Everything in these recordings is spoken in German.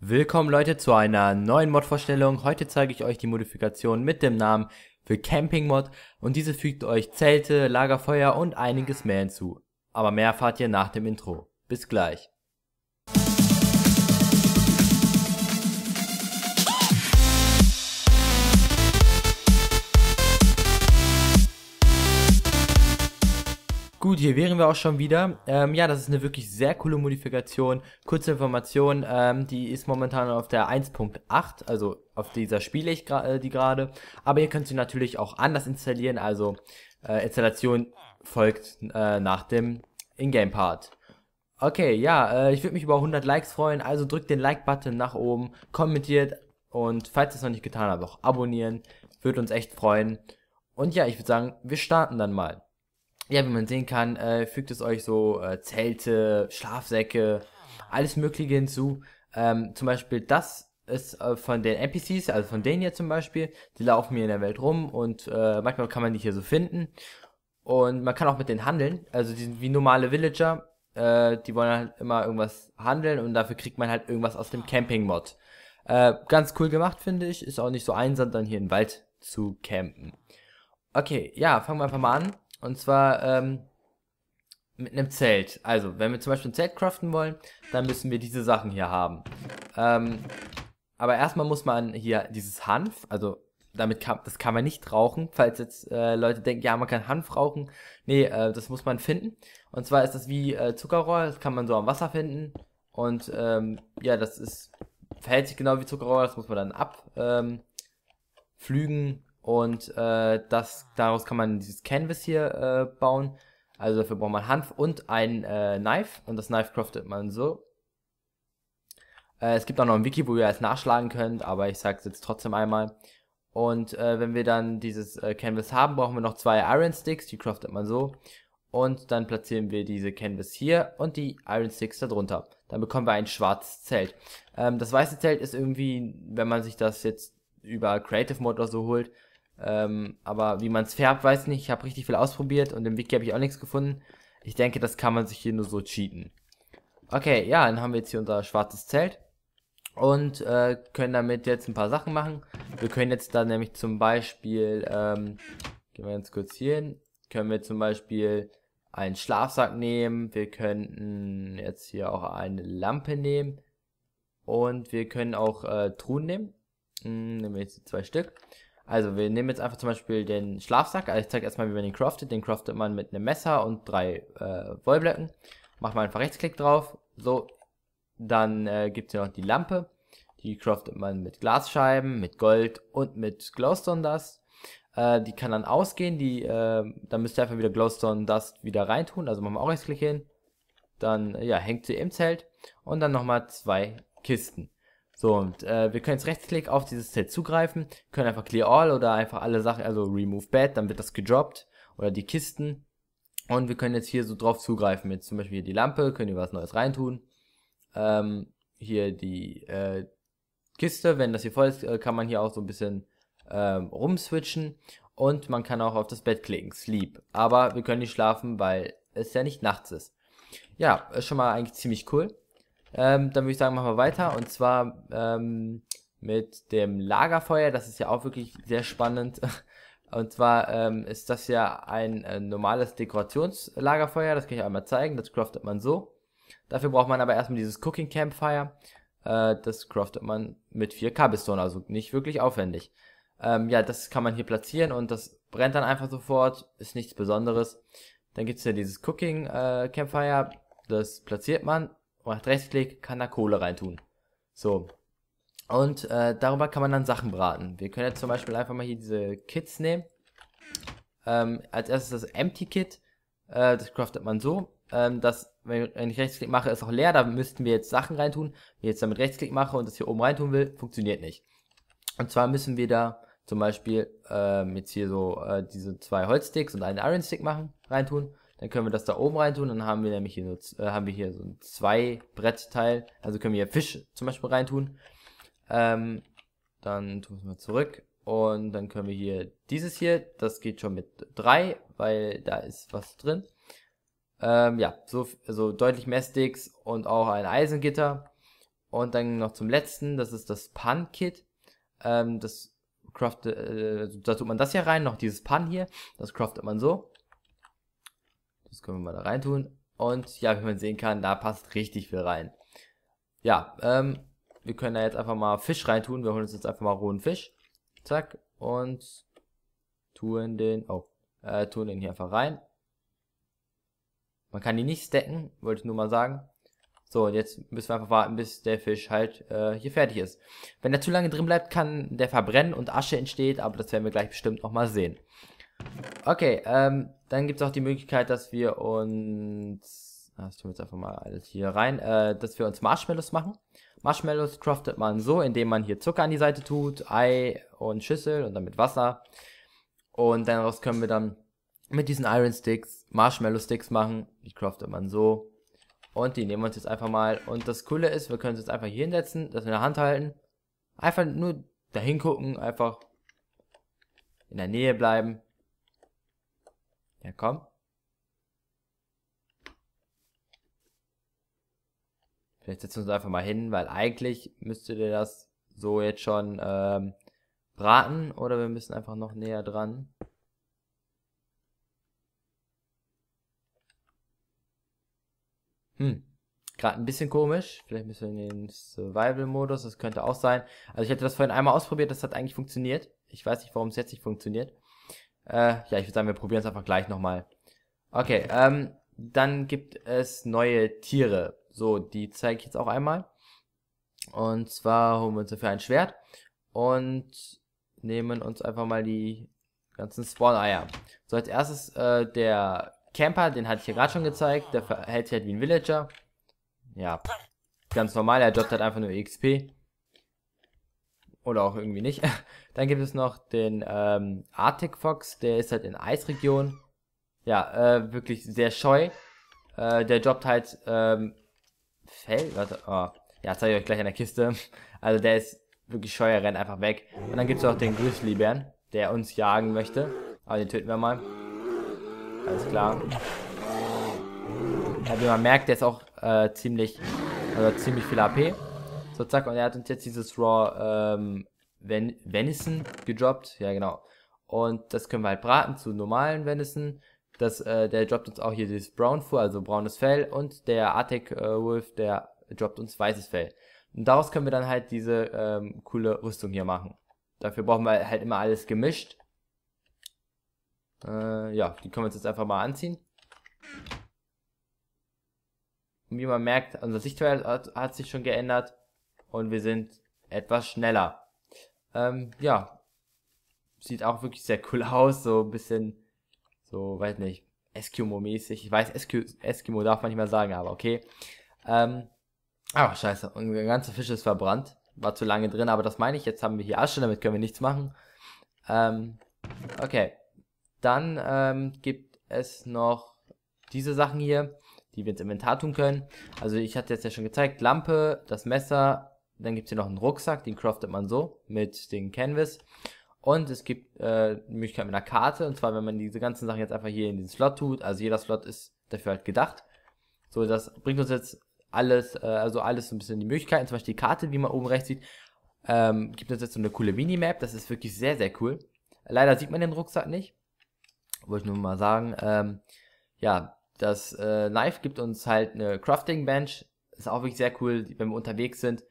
Willkommen Leute zu einer neuen Mod-Vorstellung. Heute zeige ich euch die Modifikation mit dem Namen für Camping Mod und diese fügt euch Zelte, Lagerfeuer und einiges mehr hinzu. Aber mehr erfahrt ihr nach dem Intro. Bis gleich. Gut, hier wären wir auch schon wieder. Ähm, ja, das ist eine wirklich sehr coole Modifikation. Kurze Information, ähm, die ist momentan auf der 1.8, also auf dieser spiele ich äh, die gerade. Aber ihr könnt sie natürlich auch anders installieren, also äh, Installation folgt äh, nach dem Ingame-Part. Okay, ja, äh, ich würde mich über 100 Likes freuen, also drückt den Like-Button nach oben, kommentiert und falls ihr es noch nicht getan habt, auch abonnieren. Würde uns echt freuen. Und ja, ich würde sagen, wir starten dann mal ja, wie man sehen kann, äh, fügt es euch so äh, Zelte, Schlafsäcke, alles Mögliche hinzu. Ähm, zum Beispiel das ist äh, von den NPCs, also von denen hier zum Beispiel, die laufen hier in der Welt rum und äh, manchmal kann man die hier so finden. Und man kann auch mit denen handeln, also die sind wie normale Villager, äh, die wollen halt immer irgendwas handeln und dafür kriegt man halt irgendwas aus dem Camping-Mod. Äh, ganz cool gemacht, finde ich. Ist auch nicht so einsam, dann hier im Wald zu campen. Okay, ja, fangen wir einfach mal an. Und zwar ähm, mit einem Zelt. Also, wenn wir zum Beispiel ein Zelt craften wollen, dann müssen wir diese Sachen hier haben. Ähm, aber erstmal muss man hier dieses Hanf, also damit kann, das kann man nicht rauchen, falls jetzt äh, Leute denken, ja, man kann Hanf rauchen. Nee, äh, das muss man finden. Und zwar ist das wie äh, Zuckerrohr, das kann man so am Wasser finden. Und ähm, ja, das ist, verhält sich genau wie Zuckerrohr, das muss man dann abflügen ähm, und äh, das, daraus kann man dieses Canvas hier äh, bauen. Also dafür braucht man Hanf und ein äh, Knife. Und das Knife craftet man so. Äh, es gibt auch noch ein Wiki, wo ihr es nachschlagen könnt, aber ich sage es jetzt trotzdem einmal. Und äh, wenn wir dann dieses äh, Canvas haben, brauchen wir noch zwei Iron Sticks, die craftet man so. Und dann platzieren wir diese Canvas hier und die Iron Sticks darunter. Dann bekommen wir ein schwarzes Zelt. Ähm, das weiße Zelt ist irgendwie, wenn man sich das jetzt über Creative Mode oder so holt, ähm, aber wie man es färbt, weiß nicht. Ich habe richtig viel ausprobiert und im Wiki habe ich auch nichts gefunden. Ich denke, das kann man sich hier nur so cheaten. Okay, ja, dann haben wir jetzt hier unser schwarzes Zelt und äh, können damit jetzt ein paar Sachen machen. Wir können jetzt dann nämlich zum Beispiel, ähm, gehen wir ganz kurz hier hin, können wir zum Beispiel einen Schlafsack nehmen. Wir könnten jetzt hier auch eine Lampe nehmen und wir können auch äh, Truhen nehmen. Hm, nehmen wir jetzt zwei Stück. Also wir nehmen jetzt einfach zum Beispiel den Schlafsack. Also ich zeige erstmal, wie man den craftet. Den craftet man mit einem Messer und drei äh, Wollblöcken. Macht man einfach Rechtsklick drauf. So, dann äh, gibt es hier noch die Lampe. Die craftet man mit Glasscheiben, mit Gold und mit Glowstone Dust. Äh, die kann dann ausgehen. Die, äh, dann müsst ihr einfach wieder Glowstone Dust wieder reintun. Also machen wir auch Rechtsklick hin. Dann ja, hängt sie im Zelt. Und dann nochmal zwei Kisten. So, und äh, wir können jetzt Rechtsklick auf dieses Set zugreifen, können einfach Clear All oder einfach alle Sachen, also Remove Bed, dann wird das gedroppt oder die Kisten. Und wir können jetzt hier so drauf zugreifen. Jetzt zum Beispiel hier die Lampe, können hier was Neues reintun. Ähm, hier die äh, Kiste, wenn das hier voll ist, äh, kann man hier auch so ein bisschen ähm, rumswitchen. Und man kann auch auf das Bett klicken, Sleep. Aber wir können nicht schlafen, weil es ja nicht nachts ist. Ja, ist schon mal eigentlich ziemlich cool. Ähm, dann würde ich sagen, machen wir weiter. Und zwar ähm, mit dem Lagerfeuer. Das ist ja auch wirklich sehr spannend. Und zwar ähm, ist das ja ein äh, normales Dekorationslagerfeuer. Das kann ich einmal zeigen. Das craftet man so. Dafür braucht man aber erstmal dieses Cooking Campfire. Äh, das craftet man mit vier Cobblestone, also nicht wirklich aufwendig. Ähm, ja, das kann man hier platzieren und das brennt dann einfach sofort. Ist nichts Besonderes. Dann gibt es ja dieses Cooking äh, Campfire. Das platziert man macht Rechtsklick, kann da Kohle reintun. So. Und äh, darüber kann man dann Sachen braten. Wir können jetzt zum Beispiel einfach mal hier diese Kits nehmen. Ähm, als erstes das Empty Kit. Äh, das craftet man so. Ähm, das, wenn ich Rechtsklick mache, ist auch leer. Da müssten wir jetzt Sachen reintun. Wenn ich jetzt damit Rechtsklick mache und das hier oben reintun will, funktioniert nicht. Und zwar müssen wir da zum Beispiel ähm, jetzt hier so äh, diese zwei Holzsticks und einen Iron Stick machen, reintun. Dann können wir das da oben reintun. Dann haben wir nämlich hier, so, äh, haben wir hier so ein zwei Brettteil. Also können wir hier Fisch zum Beispiel reintun. Ähm, dann tun wir mal zurück. Und dann können wir hier dieses hier, das geht schon mit drei, weil da ist was drin. Ähm, ja, so, so deutlich mehr Sticks und auch ein Eisengitter. Und dann noch zum letzten, das ist das Pan-Kit. Ähm, das craftet, äh, da tut man das hier rein, noch dieses Pan hier. Das craftet man so. Das können wir mal da rein tun. Und ja, wie man sehen kann, da passt richtig viel rein. Ja, ähm, wir können da jetzt einfach mal Fisch reintun. Wir holen uns jetzt einfach mal rohen Fisch. Zack. Und tun den, oh, äh, tun den hier einfach rein. Man kann die nicht stacken, wollte ich nur mal sagen. So, und jetzt müssen wir einfach warten, bis der Fisch halt äh, hier fertig ist. Wenn er zu lange drin bleibt, kann der verbrennen und Asche entsteht, aber das werden wir gleich bestimmt nochmal sehen. Okay, ähm, dann gibt es auch die Möglichkeit, dass wir uns... Ah, tun wir jetzt einfach mal alles hier rein, äh, dass wir uns Marshmallows machen. Marshmallows craftet man so, indem man hier Zucker an die Seite tut, Ei und Schüssel und dann mit Wasser. Und daraus können wir dann mit diesen Iron Sticks Marshmallow Sticks machen. Die craftet man so. Und die nehmen wir uns jetzt einfach mal. Und das Coole ist, wir können es jetzt einfach hier hinsetzen, das in der Hand halten. Einfach nur dahin gucken, einfach in der Nähe bleiben. Ja, komm. Vielleicht setzen wir uns einfach mal hin, weil eigentlich müsste der das so jetzt schon ähm, braten. Oder wir müssen einfach noch näher dran. Hm. Gerade ein bisschen komisch. Vielleicht müssen wir in den Survival-Modus. Das könnte auch sein. Also ich hatte das vorhin einmal ausprobiert. Das hat eigentlich funktioniert. Ich weiß nicht, warum es jetzt nicht funktioniert. Äh, ja, ich würde sagen, wir probieren es einfach gleich nochmal. Okay, ähm, dann gibt es neue Tiere. So, die zeige ich jetzt auch einmal. Und zwar holen wir uns dafür ein Schwert und nehmen uns einfach mal die ganzen Spawn-Eier. So, als erstes äh, der Camper, den hatte ich ja gerade schon gezeigt, der verhält sich halt wie ein Villager. Ja, ganz normal, er jobbt halt einfach nur XP. Oder auch irgendwie nicht. Dann gibt es noch den ähm, Arctic Fox, der ist halt in Eisregion. Ja, äh, wirklich sehr scheu. Äh, der jobbt halt ähm, Fell, warte, oh. Ja, zeige ich euch gleich an der Kiste. Also der ist wirklich scheu, er rennt einfach weg. Und dann gibt es auch den Grizzlybären, der uns jagen möchte. Aber den töten wir mal. Alles klar. Ja, wie man merkt, der ist auch äh, ziemlich, also ziemlich viel AP. So, zack, und er hat uns jetzt dieses Raw ähm, Ven Venison gedroppt. Ja, genau. Und das können wir halt braten zu normalen Venison. Das, äh, der droppt uns auch hier dieses Brown Fur, also braunes Fell. Und der Arctic äh, Wolf, der droppt uns weißes Fell. Und daraus können wir dann halt diese ähm, coole Rüstung hier machen. Dafür brauchen wir halt immer alles gemischt. Äh, ja, die können wir uns jetzt einfach mal anziehen. Und wie man merkt, unser Sichtfeld hat, hat, sich schon geändert und wir sind etwas schneller. Ähm, ja, sieht auch wirklich sehr cool aus, so ein bisschen, so, weiß nicht, Eskimo-mäßig. Ich weiß, Eskimo, Eskimo darf man nicht mehr sagen, aber okay. Ähm, oh, scheiße, unser ganzer Fisch ist verbrannt. War zu lange drin, aber das meine ich. Jetzt haben wir hier Asche, damit können wir nichts machen. Ähm, okay. Dann ähm, gibt es noch diese Sachen hier, die wir ins Inventar tun können. Also ich hatte jetzt ja schon gezeigt, Lampe, das Messer, dann gibt es hier noch einen Rucksack, den craftet man so mit dem Canvas. Und es gibt äh, die Möglichkeit mit einer Karte, und zwar wenn man diese ganzen Sachen jetzt einfach hier in den Slot tut, also jeder Slot ist dafür halt gedacht. So, das bringt uns jetzt alles, äh, also alles so ein bisschen die Möglichkeiten, zum Beispiel die Karte, wie man oben rechts sieht, ähm, gibt uns jetzt so eine coole Minimap, das ist wirklich sehr, sehr cool. Leider sieht man den Rucksack nicht, wollte ich nur mal sagen. Ähm, ja, das äh, Knife gibt uns halt eine Crafting Bench. Ist auch wirklich sehr cool, wenn wir unterwegs sind.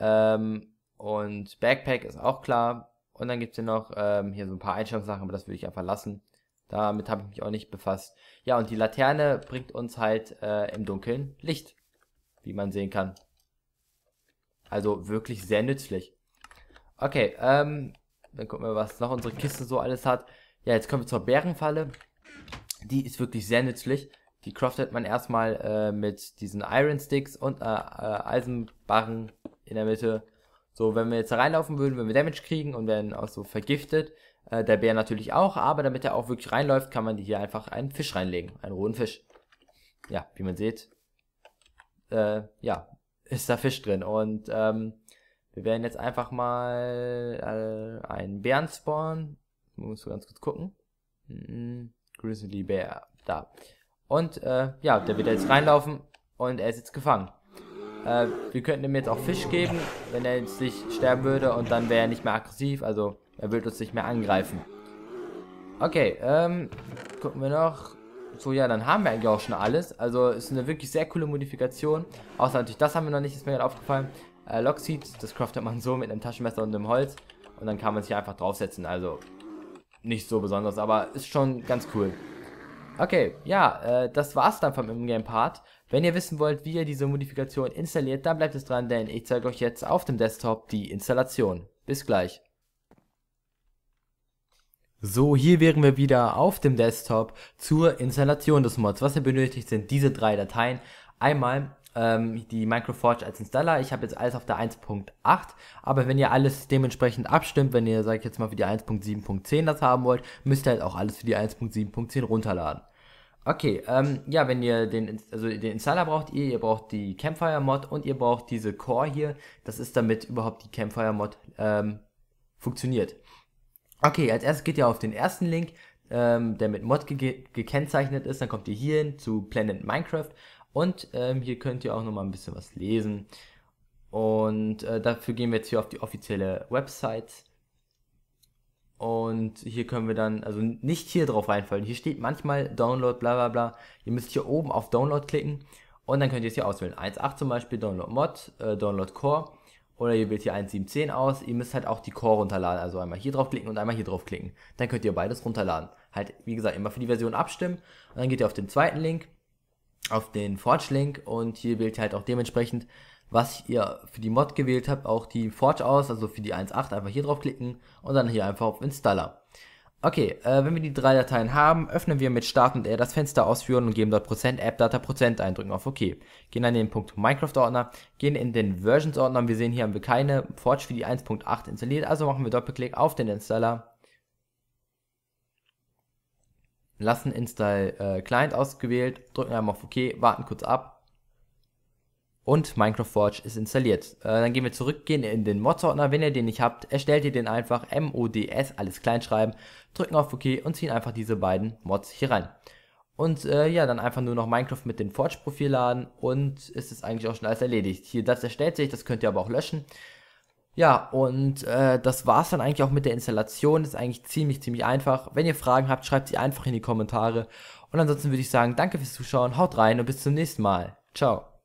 Ähm, und Backpack ist auch klar. Und dann gibt es hier noch ähm, hier so ein paar Einstellungssachen, aber das würde ich einfach lassen. Damit habe ich mich auch nicht befasst. Ja, und die Laterne bringt uns halt äh, im Dunkeln Licht, wie man sehen kann. Also wirklich sehr nützlich. Okay, ähm, dann gucken wir, was noch unsere Kiste so alles hat. Ja, jetzt kommen wir zur Bärenfalle. Die ist wirklich sehr nützlich. Die craftet man erstmal äh, mit diesen Iron Sticks und äh, äh, Eisenbarren in der Mitte. So, wenn wir jetzt reinlaufen würden, würden wir Damage kriegen und werden auch so vergiftet. Äh, der Bär natürlich auch, aber damit er auch wirklich reinläuft, kann man hier einfach einen Fisch reinlegen. Einen rohen Fisch. Ja, wie man sieht, äh, ja, ist da Fisch drin. Und ähm, wir werden jetzt einfach mal äh, einen Bären spawnen muss so ganz kurz gucken. Mhm. Grizzly Bear, da. Und äh, ja, der wird jetzt reinlaufen und er ist jetzt gefangen. Äh, wir könnten ihm jetzt auch Fisch geben, wenn er jetzt nicht sterben würde und dann wäre er nicht mehr aggressiv, also er würde uns nicht mehr angreifen. Okay, ähm, gucken wir noch. So, ja, dann haben wir eigentlich auch schon alles. Also ist eine wirklich sehr coole Modifikation. Außer natürlich, das haben wir noch nicht, ist mir gerade aufgefallen. Äh, Lockseed, das craftet man so mit einem Taschenmesser und einem Holz. Und dann kann man sich einfach draufsetzen. Also nicht so besonders, aber ist schon ganz cool. Okay, ja, äh, das war's dann vom Ingame-Part. Wenn ihr wissen wollt, wie ihr diese Modifikation installiert, dann bleibt es dran, denn ich zeige euch jetzt auf dem Desktop die Installation. Bis gleich. So, hier wären wir wieder auf dem Desktop zur Installation des Mods. Was ihr benötigt, sind diese drei Dateien. Einmal ähm, die Microforge als Installer. Ich habe jetzt alles auf der 1.8, aber wenn ihr alles dementsprechend abstimmt, wenn ihr, sag ich jetzt mal, für die 1.7.10 das haben wollt, müsst ihr halt auch alles für die 1.7.10 runterladen. Okay, ähm, ja, wenn ihr den, also den Installer braucht ihr, ihr braucht die Campfire Mod und ihr braucht diese Core hier. Das ist damit überhaupt die Campfire Mod ähm, funktioniert. Okay, als erstes geht ihr auf den ersten Link, ähm, der mit Mod ge gekennzeichnet ist. Dann kommt ihr hier hin zu Planet Minecraft und ähm, hier könnt ihr auch nochmal ein bisschen was lesen. Und äh, dafür gehen wir jetzt hier auf die offizielle Website. Und hier können wir dann, also nicht hier drauf reinfallen. Hier steht manchmal Download, bla bla bla. Ihr müsst hier oben auf Download klicken und dann könnt ihr es hier auswählen. 1.8 zum Beispiel, Download Mod, äh, Download Core. Oder ihr wählt hier 1.7.10 aus. Ihr müsst halt auch die Core runterladen. Also einmal hier draufklicken und einmal hier draufklicken. Dann könnt ihr beides runterladen. Halt, wie gesagt, immer für die Version abstimmen. Und dann geht ihr auf den zweiten Link, auf den Forge-Link und hier wählt ihr halt auch dementsprechend, was ihr für die Mod gewählt habt, auch die Forge aus. Also für die 1.8 einfach hier draufklicken und dann hier einfach auf Installer. Okay, äh, wenn wir die drei Dateien haben, öffnen wir mit Start und R das Fenster ausführen und geben dort Prozent App Data Prozent eindrücken auf OK. Gehen in den Punkt Minecraft Ordner, gehen in den Versions Ordner wir sehen hier haben wir keine Forge für die 1.8 installiert, also machen wir Doppelklick auf den Installer. Lassen Install äh, Client ausgewählt, drücken einmal auf OK, warten kurz ab und Minecraft Forge ist installiert. Äh, dann gehen wir zurück, gehen in den Mods-Ordner. Wenn ihr den nicht habt, erstellt ihr den einfach MODS, alles klein schreiben, drücken auf OK und ziehen einfach diese beiden Mods hier rein. Und äh, ja, dann einfach nur noch Minecraft mit dem Forge-Profil laden und ist es eigentlich auch schon alles erledigt. Hier, das erstellt sich, das könnt ihr aber auch löschen. Ja, und äh, das war's dann eigentlich auch mit der Installation. Ist eigentlich ziemlich, ziemlich einfach. Wenn ihr Fragen habt, schreibt sie einfach in die Kommentare. Und ansonsten würde ich sagen, danke fürs Zuschauen, haut rein und bis zum nächsten Mal. Ciao.